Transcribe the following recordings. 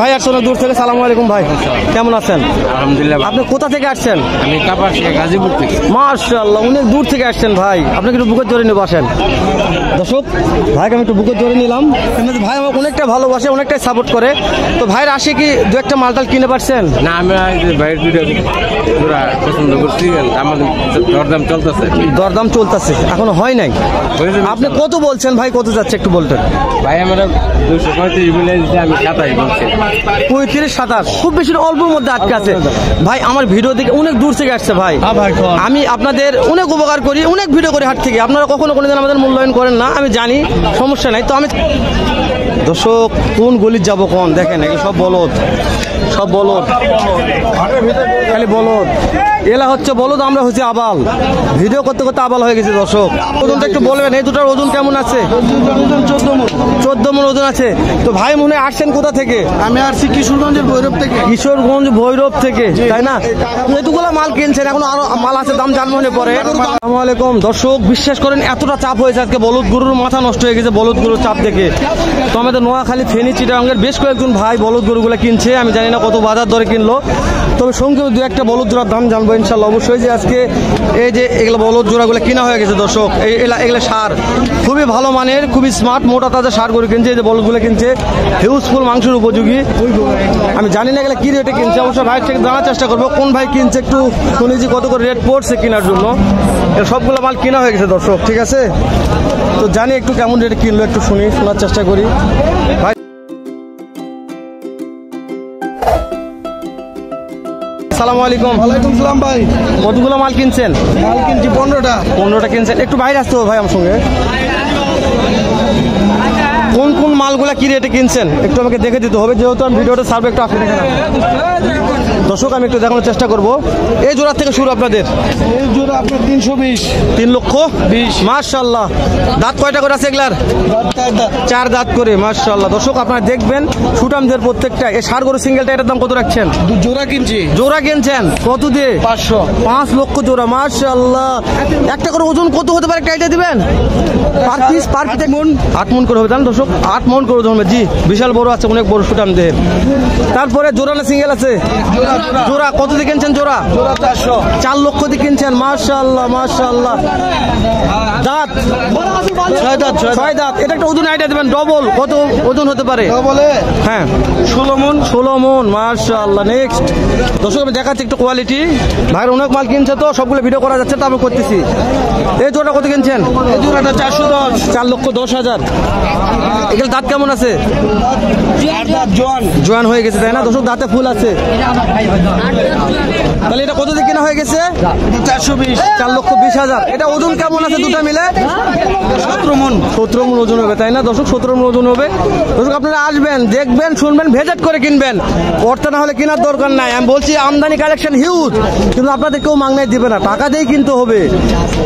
ভাই আসছেন দূর থেকে সালাম আলাইকুম ভাই। কেমন আছেন? আলহামদুলিল্লাহ আপনি কোথা থেকে আসছেন? আমি কাপাসিয়া গাজীপুর থেকে। মার্শাল্লাহ অনেক দূর থেকে আসছেন ভাই। আপনাকে একটু বুকের জোরে নিয়ে বসেন। দর্শক ভাইকে আমি একটু বুকের জোরে নিলাম। ভাই আমাকে অনেকটা ভালোবাসে অনেকটাই সাপোর্ট করে। তো ভাইয়ের আসে কি দু একটা মালটাল কিনে পারছেন? না আমি বাইরের দুইটা পুরা পছন্দ করছি আমাদের দরদাম চলতেছে। দরদাম চলতেছে এখনও হয় নাই? আপনি কত বলছেন ভাই কত যাচ্ছে একটু বলতেন? ভাই আমরা দুশো পঁয়ত্রিশ বলে আমি সাতাশ বলছি। পঁয়ত্রিশ সাতাশ। খুব বেশি অল্পর মধ্যে আটকে আছে। ভাই আমার ভিডিও দেখে অনেক দূর থেকে আসছে ভাই। আমি আপনাদের অনেক উপকার করি অনেক ভিডিও করি হাট থেকে। আপনারা কখনো কোনোদিন আমাদের মূল্যায়ন করেন না আমি জানি সমস্যা নাই। তো আমি দর্শক কোন গলির যাব কোন? দেখেন এগুলো সব বলদ। সব বলদ। খালি বলদ। এলা হচ্ছে বলদ আমরা হচ্ছে আবাল। ভিডিও করতে করতে আবাল হয়ে গেছে দর্শক। ওজনটা একটু বলবেন এই দুটার ওজন কেমন আছে? চোদ্দ মন ওজন আছে। তো ভাই মনে আসছেন কোথা থেকে? আমি আসছি কিশোরগঞ্জের ভৈরব থেকে। কিশোরগঞ্জ ভৈরব থেকে তাই না? এতগুলো মাল কিনছেন এখন আরও মাল আছে দাম জানব পরে। আসসালামু আলাইকুম। দর্শক বিশ্বাস করেন এতটা চাপ হয়েছে আজকে। বলদ গরুর মাথা নষ্ট হয়ে গেছে বলদ গরুর চাপ দেখে। তো আমাদের নোয়াখালী ফেনী চিটাঙ্গের বেশ কয়েকজন ভাই বলদ গরুগুলো কিনছে আমি জানি না কত বাজার দরে কিনলো। তবে সঙ্গে দু একটা বলদ জোড়ার দাম জানব ইনশাল্লাহ। অবশ্যই যে আজকে এই যে এগুলো বলদ জোড়াগুলো কিনা হয়ে গেছে দর্শক, এই এলা- এগুলো সার খুবই ভালো মানের, খুবই স্মার্ট মোটা তাজা সার গরু কিনছে, এই যে বলদগুলো কিনছে। হিউজফুল মাংসের উপযোগী। আমি জানি না গেলে কী রেটে কিনছে, অবশ্য ভাই থেকে জানার চেষ্টা করব, কোন ভাই কিনছে একটু শুনি যে কত করে রেট পড়ছে কেনার জন্য। সবগুলো মাল কেনা হয়ে গেছে দর্শক, ঠিক আছে? তো জানি একটু কেমন রেটে কিনলো, একটু শুনি, শোনার চেষ্টা করি। ভাই সালামু আলাইকুম। ওয়ালাইকুম সালাম ভাই। কতগুলো মাল কিনছেন? মাল কিনছি পনেরোটা। পনেরোটা কিনছেন। একটু বাইরে আসতে হবে ভাই আমার সঙ্গে। কোন কোন মালগুলা কি রেটে কিনছেন? একটু আমাকে দেখে দিতে হবে যেহেতু আমি ভিডিওটা সার্ভে একটু আসলে দেখে দর্শক আমি একটু দেখানোর চেষ্টা করব। এই জোড়া থেকে শুরু আপনাদের? এই জোড়া আপনার তিনশো বিশ। তিন লক্ষ? বিশ। মার্শাল্লাহ দাঁত কয়টা করে আছে এগুলার? চার দাঁত। করে মার্শাল্লাহ দর্শক আপনারা দেখবেন সুটামদের প্রত্যেকটা এই সার গরু সিঙ্গেলটা এটার দাম কত রাখছেন? জোড়া কিনছি। জোড়া কিনছেন? কত দিয়ে? পাঁচশো। পাঁচ লক্ষ জোড়া মার্শাল্লাহ একটা করে ওজন কত হতে পারে? একটা idea দিবেন? পার পিস পার পিস আট মন। করে হবে। জানেন দর্শক আট মন করে ওজন হবে জি বিশাল বড় আছে অনেক বড় সুটাম দেহের তারপরে জোড়া না সিঙ্গেল আছে? জোড়া কত দিয়ে কিনছেন জোড়া? চারশো। চার লক্ষ দিয়ে কিনছেন মার্শাল্লাহ মার্শাল্লাহ দাঁত? ছয় দাঁত ছয় দাঁত। এটা একটা ওজন আইডিয়া দেবেন ডবল কত ওজন হতে পারে? হ্যাঁ। ষোলো মন। ষোলো মন মার্শাল্লাহ নেক্সট দর্শক আমি দেখাচ্ছি একটু কোয়ালিটি ভাইয়ের অনেক মাল কিনছে তো সবগুলো ভিডিও করা যাচ্ছে তো আমি করতেছি। এই জোড়া কত কিনছেন? চারশো দশ। চার লক্ষ দশ হাজার। এগুলো দাঁত কেমন আছে? জোয়ান জোয়ান হয়ে গেছে তাই না? দর্শক দাঁতে ফুল আছে। তাহলে এটা কত দিয়ে কেনা হয়ে গেছে? চারশো বিশ। চার লক্ষ বিশ হাজার। এটা ওজন কেমন আছে দুটো মিলে? সতেরো মন। সতেরো মন ওজন হবে তাই না? দর্শক সতেরো মন ওজন হবে। দর্শক আপনারা আসবেন দেখবেন শুনবেন ভেজেট করে কিনবেন। অর্থ না হলে কেনার দরকার নাই। আমি বলছি আমদানি কালেকশন হিউজ কিন্তু আপনাদের কেউ মাংনায় দিবে না। টাকা দিয়েই কিনতে হবে।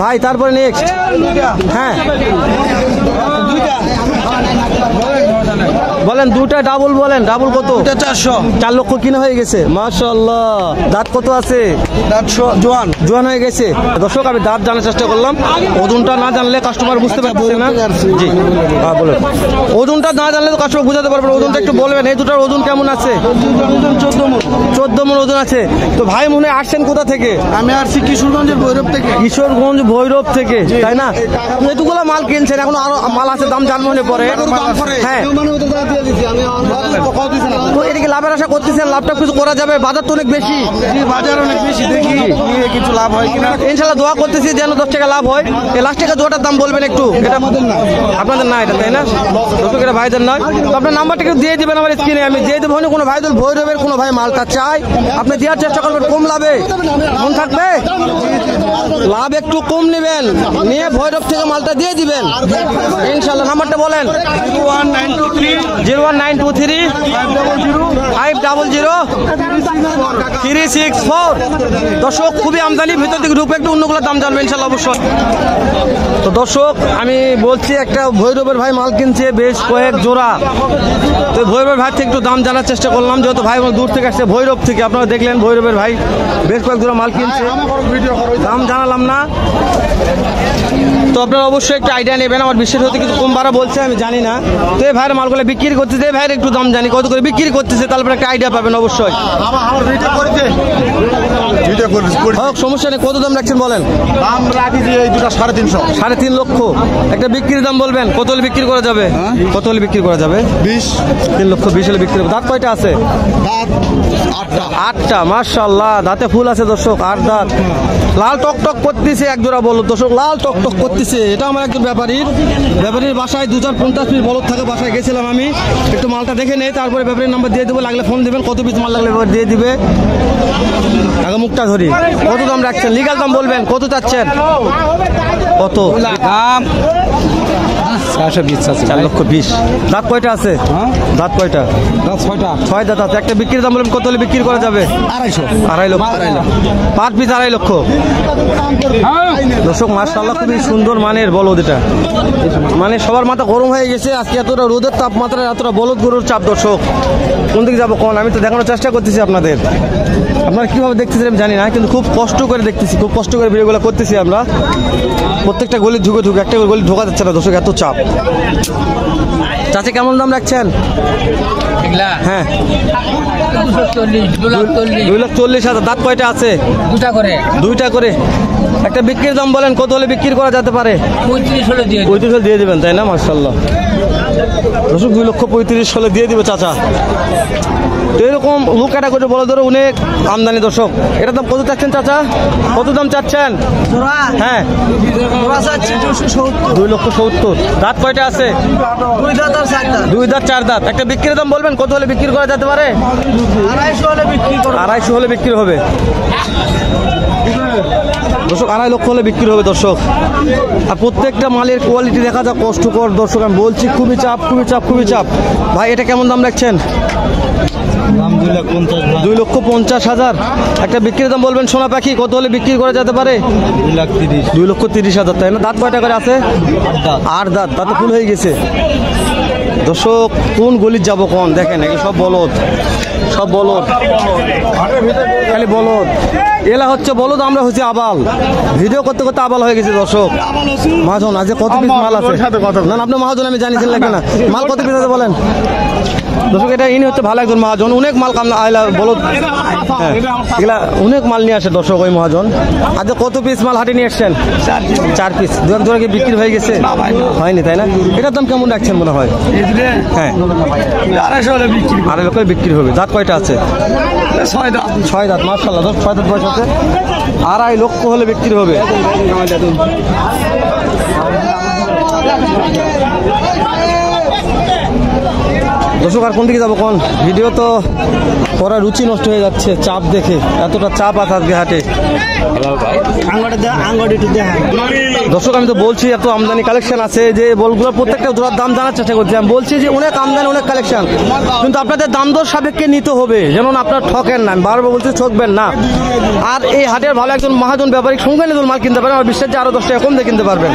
ভাই তারপরে নেক্সট হ্যাঁ। Đúng chưa? বলেন দুটা ডাবল বলেন ডাবল কত? চারশো। চার লক্ষ কিনা হয়ে গেছে। মাশাল্লাহ দাঁত কত আছে? জোয়ান। জোয়ান হয়ে গেছে। দর্শক আমি দাঁত জানার চেষ্টা করলাম। ওজনটা না জানলে কাস্টমার বুঝতে পারছে না। জি। হ্যাঁ বলুন। ওজনটা না জানলে তো কাস্টমার বুঝাতে পারবে না। ওজনটা একটু বলবেন এই দুটার ওজন কেমন আছে? চোদ্দ মন চোদ্দ মন ওজন আছে। তো ভাই মনে আসছেন কোথা থেকে? আমি আসছি কিশোরগঞ্জের ভৈরব থেকে। কিশোরগঞ্জ ভৈরব থেকে তাই না? এতগুলো মাল কিনছেন এখন আরও মাল আছে দাম জানব পরে হ্যাঁ। Dia di. তো এদিকে লাভের আশা করতেছেন লাভটা কিছু করা যাবে বাজার তো অনেক বেশি। বাজার অনেক বেশি দেখি নিয়ে কিছু লাভ হয় কিনা। ইনশাল্লাহ দোয়া করতেছি যেন দশ টাকা লাভ হয়। এই লাস্ট টাকা দোয়াটার দাম বলবেন একটু। এটা আমাদের না। আপনাদের না এটা তাই না? দর্শক এটা ভাইদের নয়। তো আপনার নাম্বারটা একটু দিয়ে দিবেন আমার স্ক্রিনে। আমি দিয়ে দেবো কোনো ভাই দল ভৈরবের কোনো ভাই মালটা চাই আপনি দেওয়ার চেষ্টা করবেন কম লাভে। মন থাকবে? লাভ একটু কম নেবেন। নিয়ে ভৈরব থেকে মালটা দিয়ে দিবেন। ইনশাল্লাহ নাম্বারটা বলেন। One nine two three. Zero one nine two three. Five double zero three six four দর্শক, খুবই আমদানি, ভিতর দিকে ঢুকবে একটু অন্যগুলোর দাম জানবে ইনশাল্লাহ অবশ্যই। তো দর্শক, আমি বলছি, একটা ভৈরবের ভাই মাল কিনছে, বেশ কয়েক জোড়া। তো ভৈরবের ভাই থেকে একটু দাম জানার চেষ্টা করলাম, যেহেতু ভাই দূর থেকে আসছে, ভৈরব থেকে। আপনারা দেখলেন, ভৈরবের ভাই বেশ কয়েক জোড়া মাল কিনছে। দাম জানালাম না। তো আপনারা অবশ্যই একটা আইডিয়া নেবেন আমার বিশ্বাস হতে কিছু কম বাড়া বলছে আমি জানি না। তো এই ভাইয়ের মালগুলো বিক্রি করতেছে এই ভাইয়ের একটু দাম জানি কত করে বিক্রি করতেছে তারপরে একটা আইডিয়া পাবেন অবশ্যই। হোক সমস্যা নেই কত দাম রাখছেন বলেন? দাম রাখি যে এই দুটা সাড়ে তিনশো সাড়ে তিন লক্ষ। একটা বিক্রির দাম বলবেন কত হলে বিক্রি করা যাবে? কত হলে বিক্রি করা যাবে? বিশ। তিন লক্ষ বিশ হলে বিক্রি হবে দাঁত কয়টা আছে? দাঁত আটটা। আটটা মার্শাল্লাহ দাঁতে ফুল আছে দর্শক আট দাঁত। লাল টক টক করতেছে এক জোড়া বলদ। দর্শক লাল টক টক করতেছে। এটা আমার একজন ব্যাপারীর। ব্যাপারীর বাসায় দু চার পঞ্চাশ পিস বলদ থাকে বাসায় গেছিলাম আমি। একটু মালটা দেখে নেই তারপরে ব্যাপারীর নাম্বার দিয়ে দেবো লাগলে ফোন দেবেন কত পিস মাল লাগলে দিয়ে দিবে। আগে মুখটা ধরি। কত দাম রাখছেন? লিগাল দাম বলবেন কত চাচ্ছেন? কত? দাম? চারশো বিশ আছে চার লক্ষ বিশ। দাঁত কয়টা আছে? দাঁত কয়টা? দাম ছয়টা। ছয় দাঁত আছে। একটা বিক্রির দাম বলবেন কত হলে বিক্রি করা যাবে? আড়াইশো। আড়াই লক্ষ। আড়াই লক্ষ পাঁচ পিস আড়াই লক্ষ। দর্শক মার্শাল্লাহ খুবই সুন্দর মানের বলদ এটা। মানে সবার মাথা গরম হয়ে গেছে আজকে এতটা রোদের তাপমাত্রায় এতটা বলদ গরুর চাপ দর্শক। কোন দিকে যাব কোন? আমি তো দেখানোর চেষ্টা করতেছি আপনাদের। আপনারা কীভাবে দেখতেছেন আমি জানি না কিন্তু খুব কষ্ট করে দেখতেছি খুব কষ্ট করে ভিডিওগুলো করতেছি আমরা। প্রত্যেকটা গলি ঢুকে ঢুকে একটা গলি ঢোকা যাচ্ছে না দর্শক এত চাপ। চাচা কেমন দাম রাখছেন? হ্যাঁ। দুই লাখ চল্লিশ। হাজার দাঁত কয়টা আছে? দুটা করে। দুইটা করে। একটা বিক্রির দাম বলেন কত হলে বিক্রি করা যেতে পারে? পঁয়ত্রিশ হলে দিয়ে। পঁয়ত্রিশ হলে দিয়ে দেবেন তাই না? মার্শাল্লাহ দুই লক্ষ পঁয়ত্রিশ হলে দিয়ে দিবে চাচা। তো এরকম লু ক্যাটাগরি বলে ধরো অনেক আমদানি দর্শক। এটা দাম কত চাচ্ছেন চাচা? কত দাম চাচ্ছেন? হ্যাঁ। দুই লক্ষ সত্তর। দাঁত কয়টা আছে? দুই দাঁত চার দাঁত। একটা বিক্রির দাম বলবেন কত হলে বিক্রি করা যেতে পারে? আড়াইশো হলে বিক্রি হবে। দর্শক আড়াই লক্ষ হলে বিক্রি হবে দর্শক। আর প্রত্যেকটা মালের কোয়ালিটি দেখা যা কষ্টকর দর্শক আমি বলছি খুবই চাপ খুবই চাপ খুবই চাপ। ভাই এটা কেমন দাম রাখছেন? দুই লক্ষ পঞ্চাশ হাজার। একটা বিক্রির দাম বলবেন সোনা পাখি কত হলে বিক্রি করা যেতে পারে? দুই লক্ষ তিরিশ হাজার তাই না? দাঁত কয়টা করে আছে? আট দাঁত দাঁতে ফুল হয়ে গেছে। দর্শক কোন গলির যাব কোন? দেখেন এগুলো সব বলদ। সব বলদ। খালি বলদ। এলা হচ্ছে বলদ আমরা হচ্ছে আবাল। ভিডিও করতে করতে আবাল হয়ে গেছে দর্শক। মহাজন আজ কত পিস মাল আছে? না আপনার মহাজন আমি জানি লাগবে না। মাল কত পিস আছে বলেন? দর্শক এটা ইনি হচ্ছে ভালো একজন মহাজন। অনেক মাল কামলা আইলা বলদ হ্যাঁ এগুলা অনেক মাল নিয়ে আসে দর্শক ওই মহাজন। আজ কত পিস মাল হাটে নিয়ে আসছেন? চার পিস দু এক জোড়া কি বিক্রি হয়ে গেছে? হয়নি তাই না? এটার দাম কেমন রাখছেন মনে হয়? হ্যাঁ। আড়াইশো হলে বিক্রি আড়াই লক্ষ বিক্রি হবে। দাঁত কয়টা আছে? ছয় দাঁত। ছয় দাঁত মার্শাল্লাহ দশ ছয় দাঁত বয়স আছে। আড়াই লক্ষ হলে বিক্রি হবে। দর্শক আর কোন দিকে যাব কোন? ভিডিও তো করা রুচি নষ্ট হয়ে যাচ্ছে চাপ দেখে। এতটা চাপ আছে আজকে হাটে। দর্শক আমি তো বলছি এত আমদানি কালেকশন আছে যে বলগুলোর প্রত্যেকটা জোড়ার দাম জানার চেষ্টা করছি। আমি বলছি যে অনেক আমদানি অনেক কালেকশন কিন্তু আপনাদের দাম দর সাপেক্ষে নিতে হবে। যেমন আপনার ঠকেন না বারবার বলছি ঠকবেন না। আর এই হাটের ভালো একজন মহাজন ব্যাপারিক সঙ্গে নিয়ে মাল কিনতে পারেন আমার বিশ্বাস যে আরও দশ টাকা কম দিয়ে কিনতে পারবেন।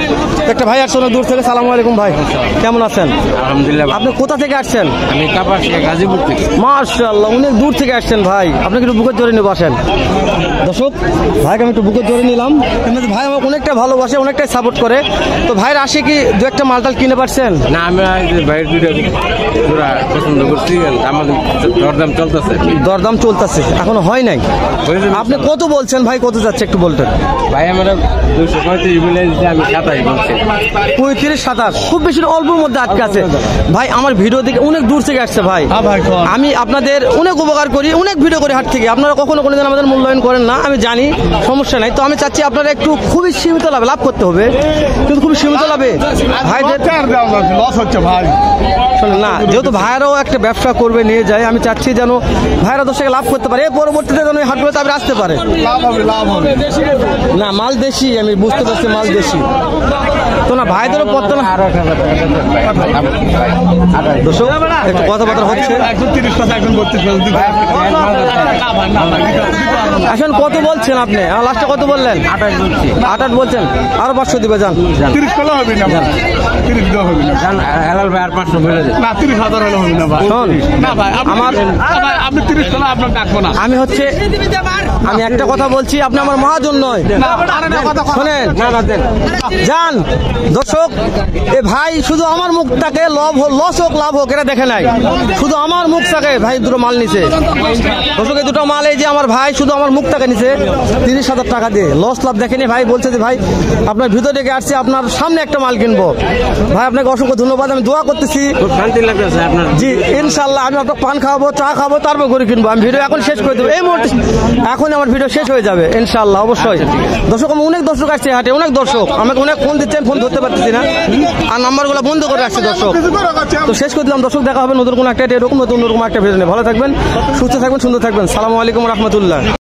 একটা ভাই আসছেন দূর থেকে সালাম আলাইকুম ভাই। কেমন আছেন? আলহামদুলিল্লাহ। আপনি কোথা থেকে আসছেন? আমি কাপাসিয়া গাজীপুর থেকে। মার্শাল্লাহ অনেক দূর থেকে আসছেন ভাই। আপনাকে একটু বুকের জোরে নিয়ে বসেন দর্শক ভাইকে আমি একটু বুকের জোরে নিলাম। ভাই আমাকে অনেকটা ভালোবাসে অনেকটাই সাপোর্ট করে। তো ভাইয়ের আসে কি দু একটা মালটাল কিনে পারছেন? না আমি বাইরের দুইটা জোড়া পছন্দ করছি আমার দরদাম চলতেছে। দরদাম চলতেছে এখনও হয় নাই। আপনি কত বলছেন ভাই কত যাচ্ছে একটু বলতেন? ভাই আমার দুশো পঁয়ত্রিশ দিচ্ছে আমি সাতাশ বলছি। পঁয়ত্রিশ সাতাশ খুব বেশি অল্পর মধ্যে আটকে আছে। ভাই আমার ভিডিও দেখে অনেক দূর থেকে আসছে ভাই। আমি আপনাদের অনেক উপকার করি অনেক ভিডিও করি হাট থেকে। আপনারা কখনো কোনোদিন আমাদের মূল্যায়ন করেন না আমি জানি সমস্যা নাই। তো আমি চাচ্ছি আপনারা একটু খুবই সীমিত লাভ লাভ করতে হবে। কিন্তু খুবই সীমিত লাভে। ভাই লস হচ্ছে ভাই। শোনেন না যেহেতু ভাইরাও একটা ব্যবসা করবে নিয়ে যায় আমি চাচ্ছি যেন ভাইরা দশ লাভ করতে পারে। এর পরবর্তীতে যেন এই হাটগুলোতে আবার আসতে পারে। লাভ হবে লাভ হবে। না মাল দেশি আমি বুঝতে পারছি মাল দেশি। তো না ভাইদেরও পড়তো না দর্শক একটু কথাবার্তা হচ্ছে। এখন কত বলছেন আপনি? লাস্টে কত বললেন? আঠাশ বলছি। আট আট বলছেন। আরও পাঁচশো দিবে যান। তিরিশ হবে না। তিরিশ দেওয়া হবে না। হেলাল ভাই আর পাঁচশো বলে দেন না তিরিশ হাজার হলে হবে না ভাই। না ভাই আমার- আপনি তিরিশ হলে আপনার ডাকবো না। আমি হচ্ছে আমি একটা কথা বলছি আপনি আমার মহাজন নয়। শোনেন যান দর্শক এ ভাই শুধু আমার মুখটাকে লভ লস হোক লাভ হোক এটা দেখে নাই। শুধু আমার মুখটাকে ভাই দুটো মাল নিছে। দর্শক এই দুটো মাল এই যে আমার ভাই শুধু আমার মুখটাকে নিছে তিরিশ হাজার টাকা দিয়ে। লস লাভ দেখেনি ভাই বলছে যে ভাই আপনার ভিতর থেকে আসছে আপনার সামনে একটা মাল কিনবো। ভাই আপনাকে অসংখ্য ধন্যবাদ আমি দোয়া করতেছি। শান্তি লাগতেছে আপনার। জি ইনশাল্লাহ আমি আপনার পান খাওয়াবো চা খাব তারপর করে কিনবো। আমি ভিডিও এখন শেষ করে দেবো। এই মুহূর্তে এখন আমার ভিডিও শেষ হয়ে যাবে ইনশাল্লাহ অবশ্যই। দর্শক আমার অনেক দর্শক আসছে হাটে অনেক দর্শক। আমাকে অনেক ফোন দিচ্ছেন ফোন ধরতে পারতেছি না। আর নাম্বারগুলো বন্ধ করে রাখছে দর্শক। তো শেষ করে দিলাম দর্শক দেখা হবে নতুন কোনো একটা এরকম নতুন রকম একটা ভিডিও নিয়ে। ভালো থাকবেন সুস্থ থাকবেন সুন্দর থাকবেন। সালামু আলাইকুম রহমতুল্লাহ।